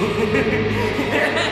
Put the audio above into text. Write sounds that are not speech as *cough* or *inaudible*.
Hehehehe *laughs*